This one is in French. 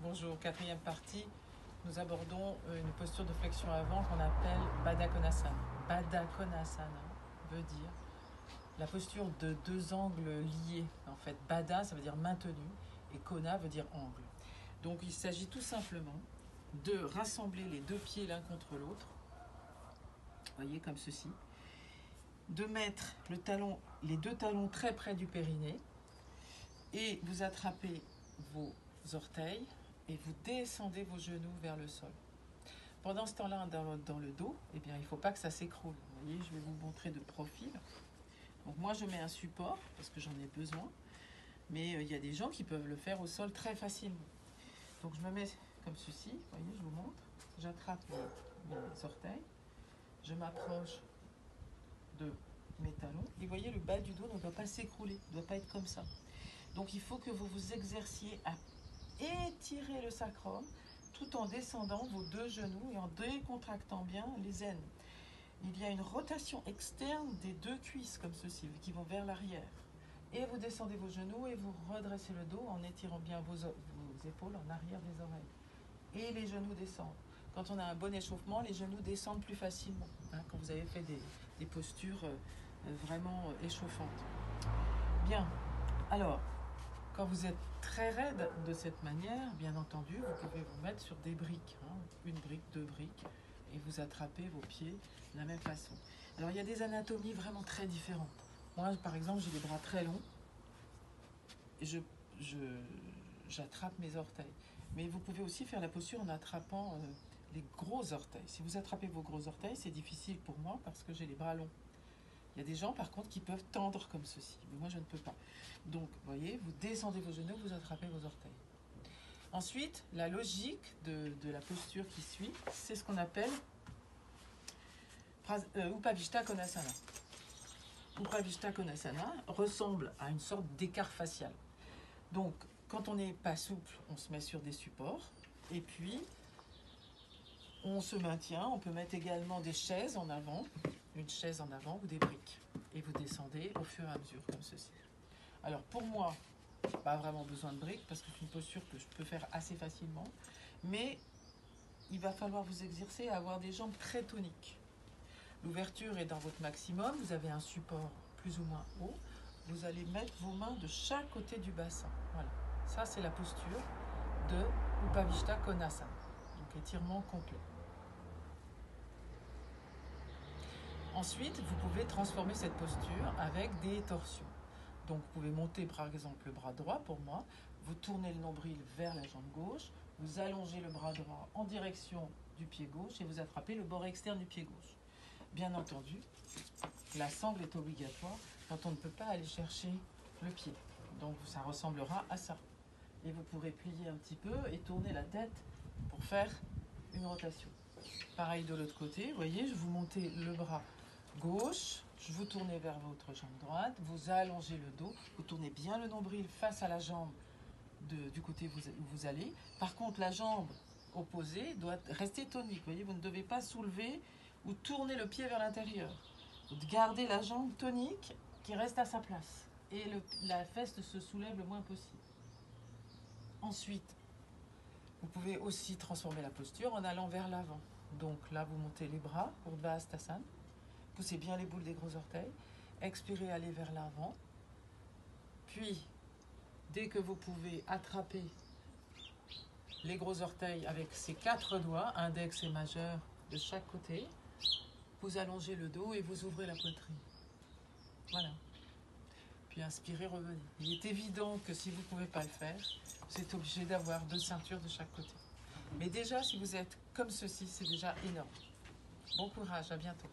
Bonjour, quatrième partie. Nous abordons euh, une posture de flexion avant qu'on appelle Baddha Konasana. Baddha Konasana veut dire la posture de deux angles liés. En fait, Baddha, ça veut dire maintenu, et Kona veut dire angle. Donc il s'agit tout simplement de rassembler les deux pieds l'un contre l'autre. Voyez, comme ceci. De mettre les deux talons très près du périnée. Et vous attrapez vos orteils et vous descendez vos genoux vers le sol. Pendant ce temps-là, dans, le dos, eh bien, il ne faut pas que ça s'écroule. Vous voyez, je vais vous montrer de profil. Donc moi, je mets un support parce que j'en ai besoin. Mais euh, il y a des gens qui peuvent le faire au sol très facilement. Donc je me mets comme ceci. Vous voyez, je vous montre. J'attrape mes, mes orteils. Je m'approche de mes talons. Et vous voyez, le bas du dos ne doit pas s'écrouler. ne doit pas être comme ça. Donc il faut que vous vous exerciez à étirer le sacrum tout en descendant vos deux genoux et en décontractant bien les aines. Il y a une rotation externe des deux cuisses comme ceci qui vont vers l'arrière. Et vous descendez vos genoux et vous redressez le dos en étirant bien vos, épaules en arrière des oreilles. Et les genoux descendent. Quand on a un bon échauffement, les genoux descendent plus facilement. Hein, quand vous avez fait des, postures euh, vraiment échauffantes. Bien. Alors, quand vous êtes très raide de cette manière, bien entendu, vous pouvez vous mettre sur des briques, hein, une brique, deux briques, et vous attrapez vos pieds de la même façon. Alors il y a des anatomies vraiment très différentes. Moi, par exemple, j'ai les bras très longs, et je, j'attrape mes orteils. Mais vous pouvez aussi faire la posture en attrapant euh, les gros orteils. Si vous attrapez vos gros orteils, c'est difficile pour moi parce que j'ai les bras longs. Il y a des gens, par contre, qui peuvent tendre comme ceci. Mais moi, je ne peux pas. Donc, vous voyez, vous descendez vos genoux, vous attrapez vos orteils. Ensuite, la logique de, la posture qui suit, c'est ce qu'on appelle euh, Upavishta Konasana. Upavishta Konasana ressemble à une sorte d'écart facial. Donc, quand on n'est pas souple, on se met sur des supports. Et puis, on se maintient. On peut mettre également des chaises en avant, une chaise en avant ou des briques. Et vous descendez au fur et à mesure, comme ceci. Alors pour moi, pas vraiment besoin de briques parce que c'est une posture que je peux faire assez facilement. Mais il va falloir vous exercer à avoir des jambes très toniques. L'ouverture est dans votre maximum. Vous avez un support plus ou moins haut. Vous allez mettre vos mains de chaque côté du bassin. Voilà. Ça, c'est la posture de Upavishta Konasana. Donc étirement complet. Ensuite, vous pouvez transformer cette posture avec des torsions. Donc, vous pouvez monter par exemple le bras droit pour moi, vous tournez le nombril vers la jambe gauche, vous allongez le bras droit en direction du pied gauche et vous attrapez le bord externe du pied gauche. Bien entendu, la sangle est obligatoire quand on ne peut pas aller chercher le pied. Donc, ça ressemblera à ça. Et vous pourrez plier un petit peu et tourner la tête pour faire une rotation. Pareil de l'autre côté, vous voyez, je vous montez le bras gauche, vous tournez vers votre jambe droite, vous allongez le dos, vous tournez bien le nombril face à la jambe du côté où vous allez. Par contre, la jambe opposée doit rester tonique. Vous vous ne devez pas soulever ou tourner le pied vers l'intérieur. Gardez la jambe tonique qui reste à sa place et la fesse se soulève le moins possible. Ensuite, vous pouvez aussi transformer la posture en allant vers l'avant. Donc là, vous montez les bras pour Vastasana. Poussez bien les boules des gros orteils. Expirez, allez vers l'avant. Puis, dès que vous pouvez attraper les gros orteils avec ces quatre doigts, index et majeur de chaque côté, vous allongez le dos et vous ouvrez la poitrine. Voilà. Puis inspirez, revenez. Il est évident que si vous ne pouvez pas le faire, vous êtes obligé d'avoir deux ceintures de chaque côté. Mais déjà, si vous êtes comme ceci, c'est déjà énorme. Bon courage, à bientôt.